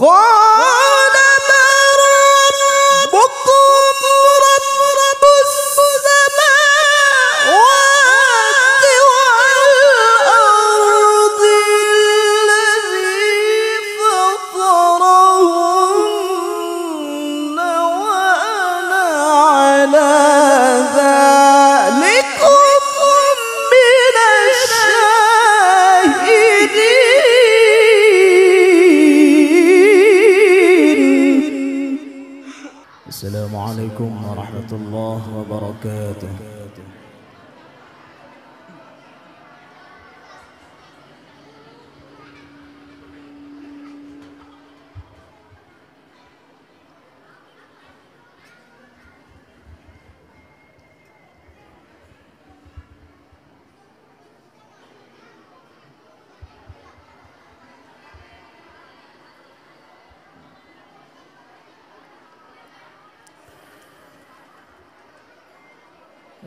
哇！Good.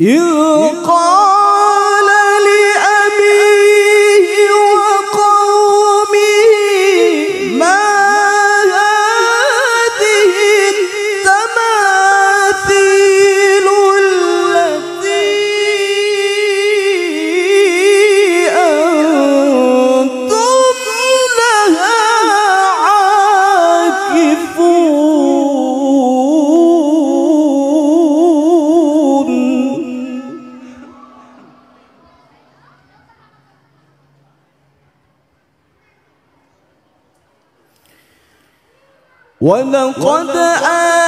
إذ قال لأبيه ولقد آمنوا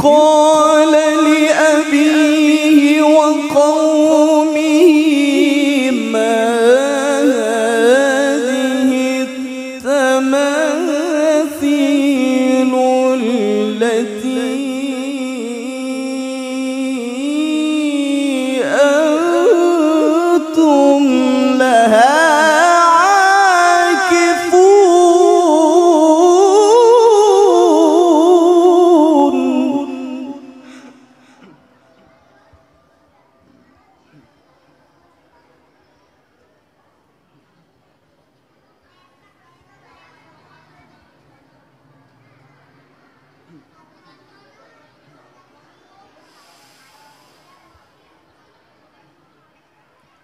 Cool.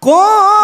قالوا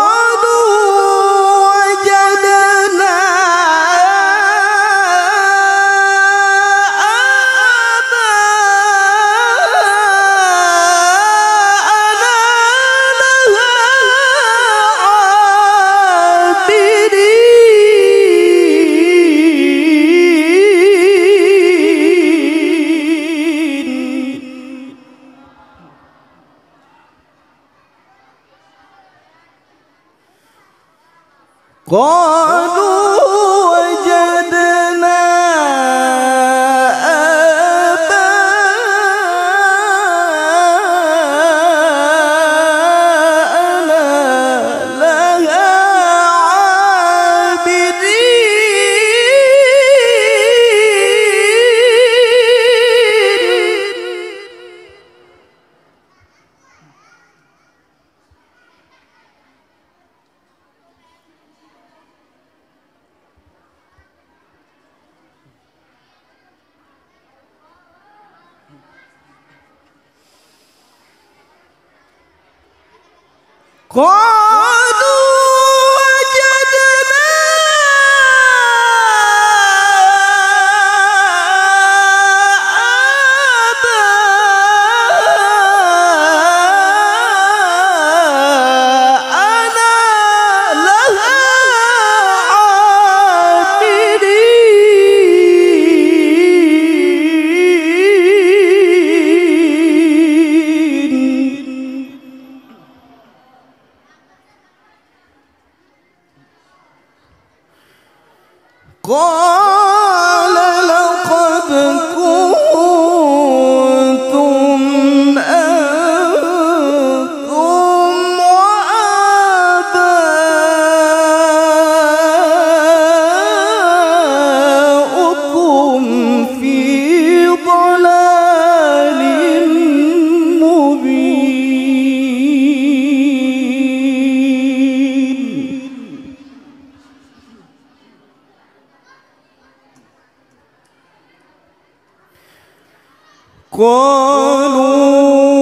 قالوا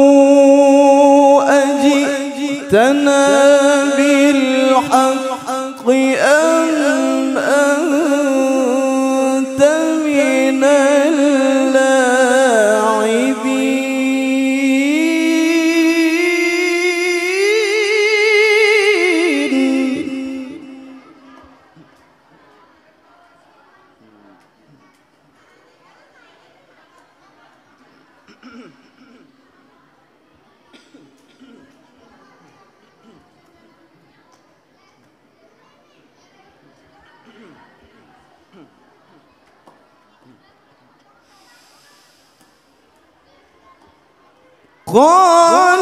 أجئتنا بالحق قال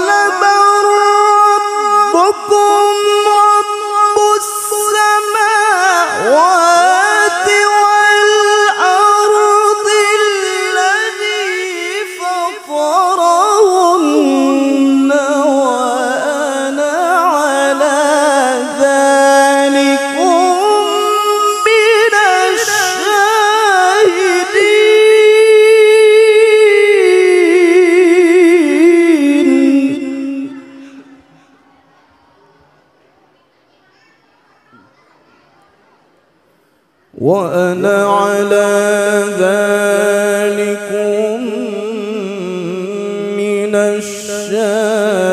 الشاهدين.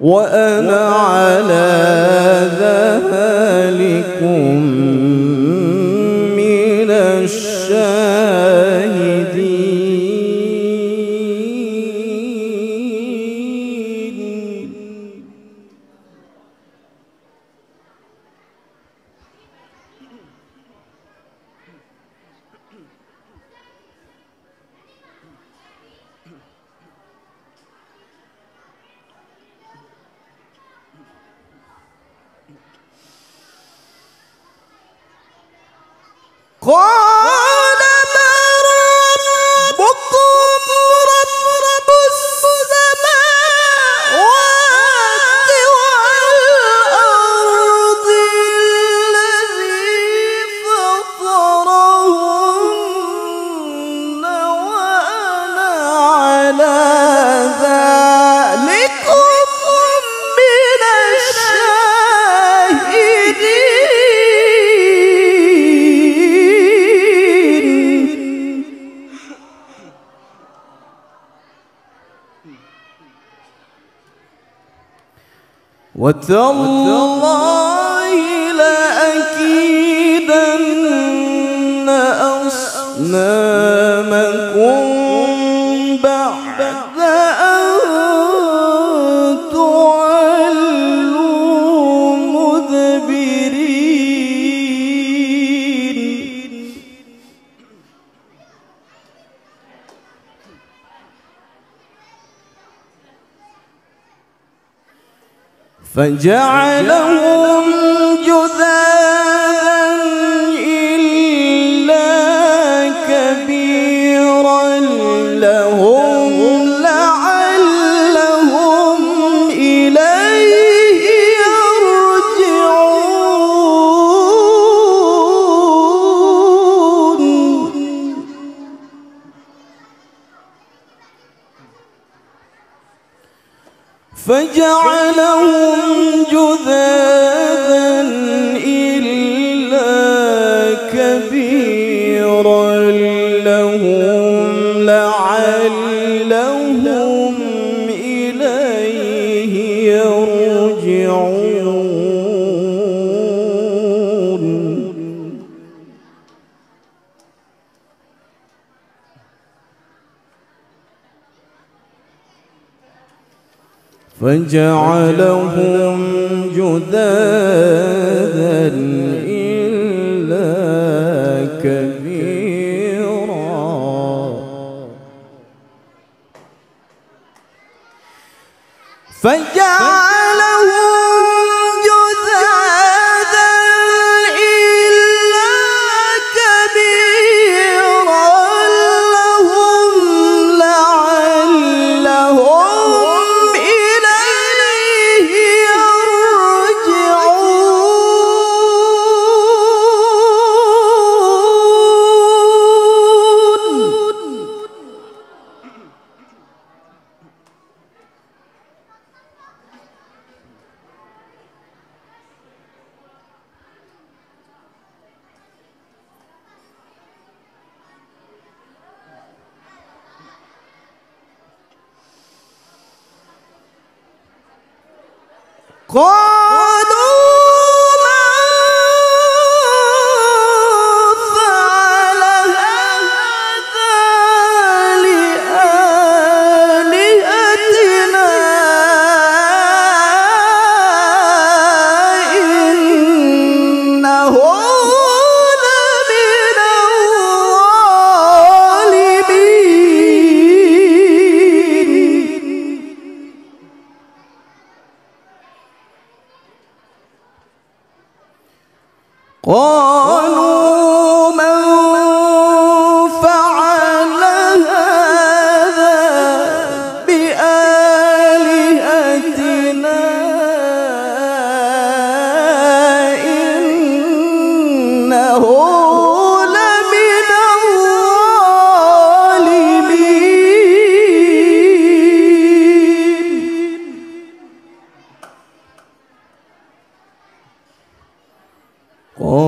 وأنا ثم فجعلهم جعلهم جذاذا إلا كبيرا Go! 꼭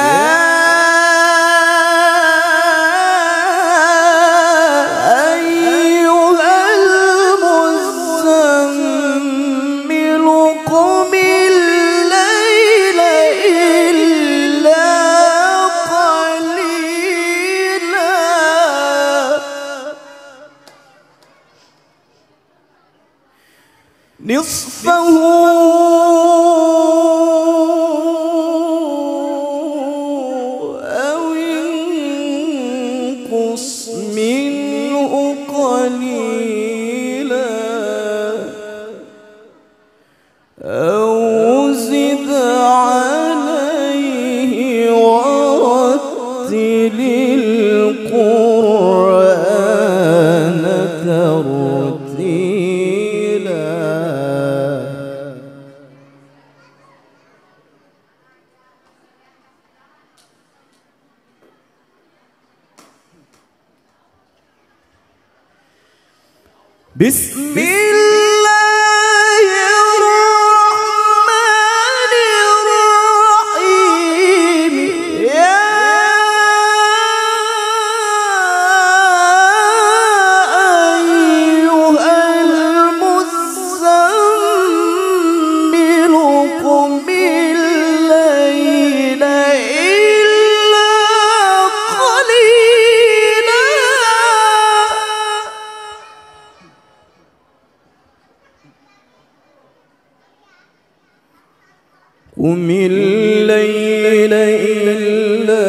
قم الليل إلا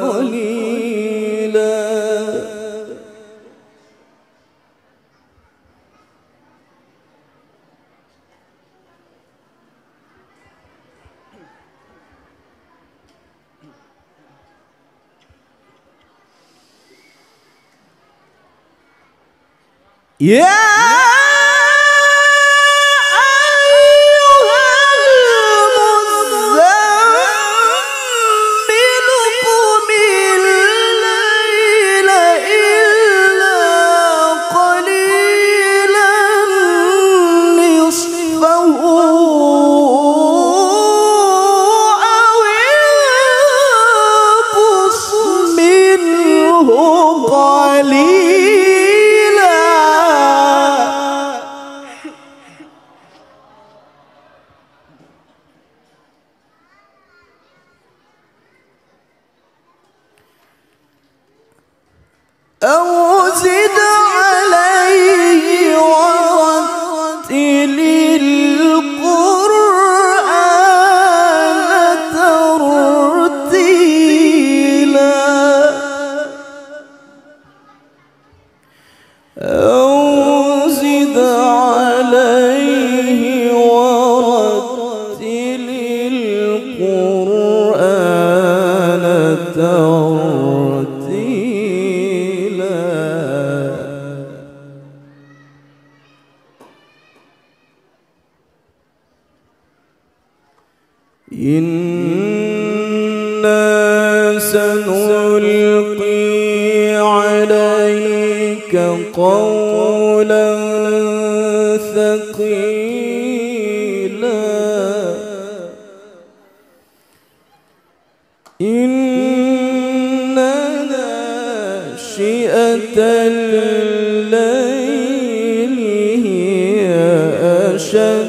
قليلا. يا Oh.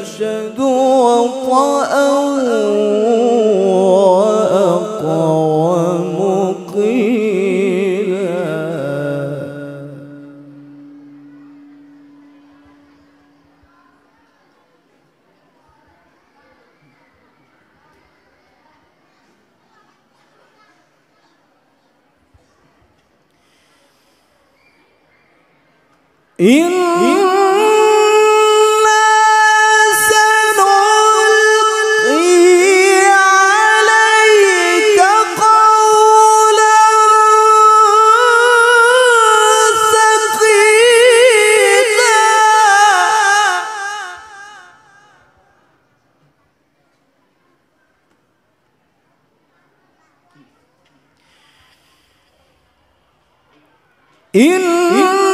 أشد وطئا إن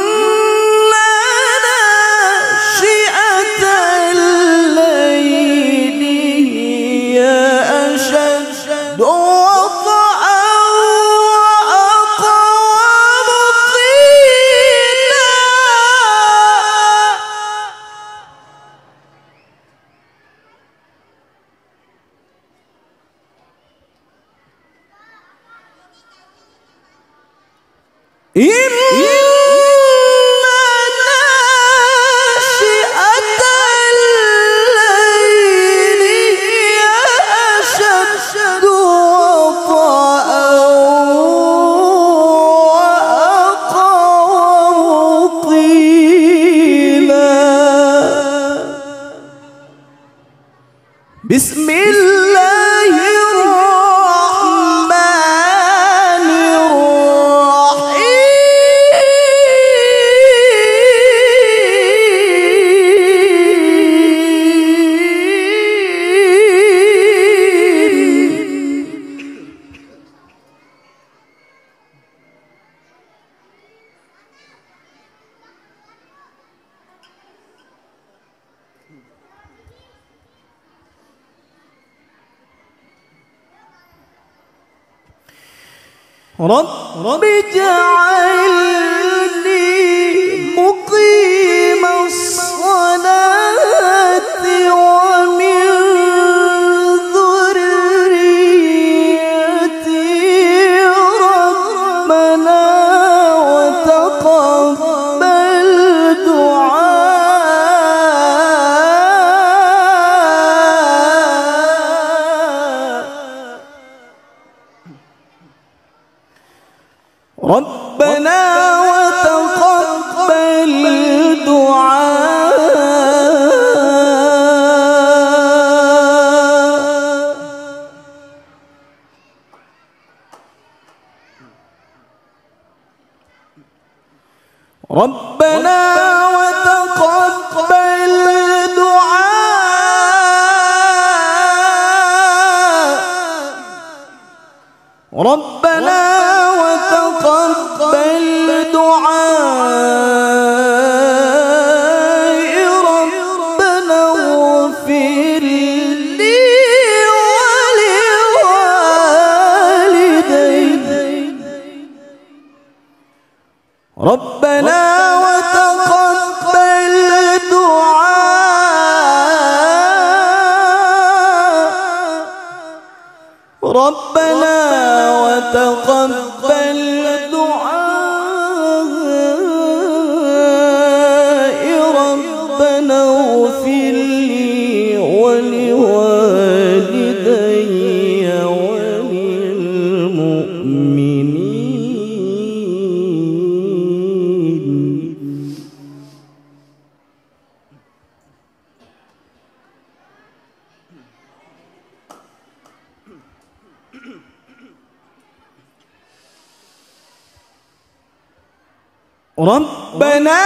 بسم رب اجعلني ربنا وتقبل ربنا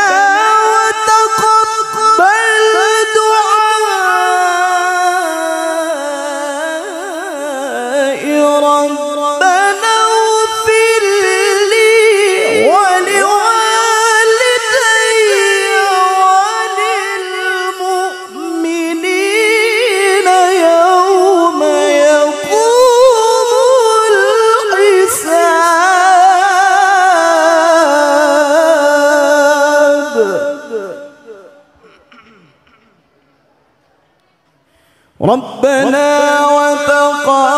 ربنا وتقبل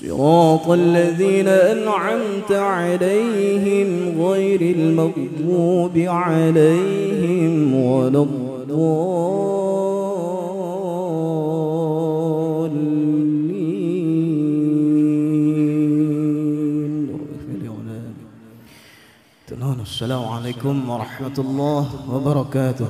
صراط الذين أنعمت عليهم غير المغضوب عليهم ولا الضالين. السلام عليكم ورحمة الله وبركاته.